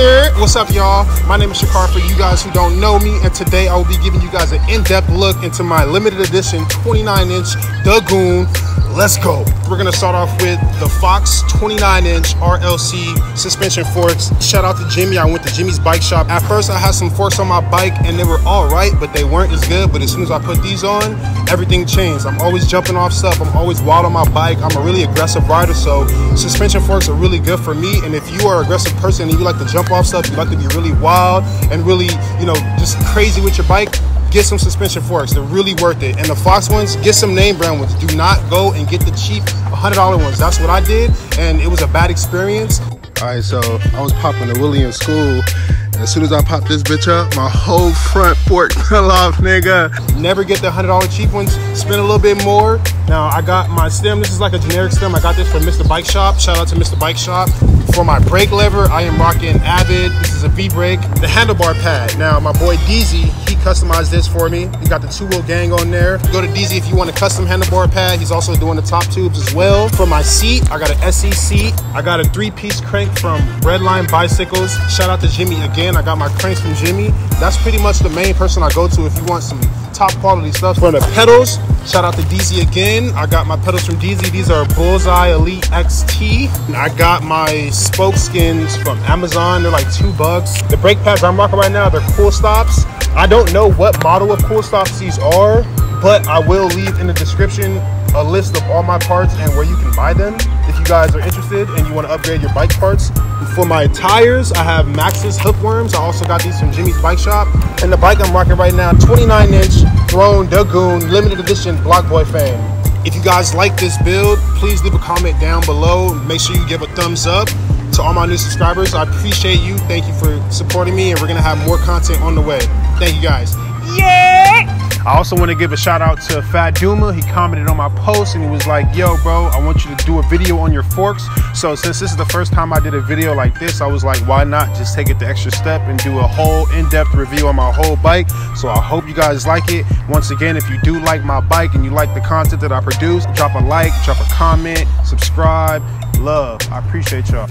What's up, y'all? My name is Chakarra for you guys who don't know me, and today I will be giving you guys an in-depth look into my limited edition 29-inch Dagoon let's go. We're gonna start off with the Fox 29 inch RLC suspension forks. Shout out to Jimmy, I went to Jimmy's bike shop. At first I had some forks on my bike and they were all right, but they weren't as good. But as soon as I put these on, everything changed. I'm always jumping off stuff. I'm always wild on my bike. I'm a really aggressive rider, so suspension forks are really good for me. And if you are an aggressive person and you like to jump off stuff, you like to be really wild and really, you know, just crazy with your bike, get some suspension forks. They're really worth it. And the Fox ones, get some name brand ones. Do not go and get the cheap $100 ones. That's what I did, and it was a bad experience. All right, so I was popping the wheelie in school. As soon as I pop this bitch up, my whole front fork fell off, nigga. Never get the $100 cheap ones. Spend a little bit more. Now, I got my stem. This is like a generic stem. I got this from Mr. Bike Shop. Shout out to Mr. Bike Shop. For my brake lever, I am rocking Avid. This is a V-brake. The handlebar pad. Now, my boy Deezy, he customized this for me. He got the two-wheel gang on there. Go to Deezy if you want a custom handlebar pad. He's also doing the top tubes as well. For my seat, I got an SE seat. I got a three-piece crank from Redline Bicycles. Shout out to Jimmy again. I got my cranks from Jimmy. That's pretty much the main person I go to if you want some top quality stuff. For the pedals, shout out to Deezy again. I got my pedals from Deezy. These are Bullseye Elite XT. I got my spoke skins from Amazon. They're like two bucks. The brake pads I'm rocking right now, they're Kool Stops. I don't know what model of Kool Stops these are, but I will leave in the description a list of all my parts and where you can buy them if guys are interested and you want to upgrade your bike parts. For my tires, I have Maxxis hookworms. I also got these from Jimmy's Bike Shop. And the bike I'm rocking right now, 29 inch Throne Dagoon limited edition Block Boy fan. If you guys like this build, please leave a comment down below. Make sure you give a thumbs up to all my new subscribers. I appreciate you. Thank you for supporting me, and we're gonna have more content on the way. Thank you guys. Yeah! I also want to give a shout out to Fat Duma. He commented on my post and he was like, yo, bro, I want you to do a video on your forks. So since this is the first time I did a video like this, I was like, why not just take it the extra step and do a whole in-depth review on my whole bike. So I hope you guys like it. Once again, if you do like my bike and you like the content that I produce, drop a like, drop a comment, subscribe. Love. I appreciate y'all.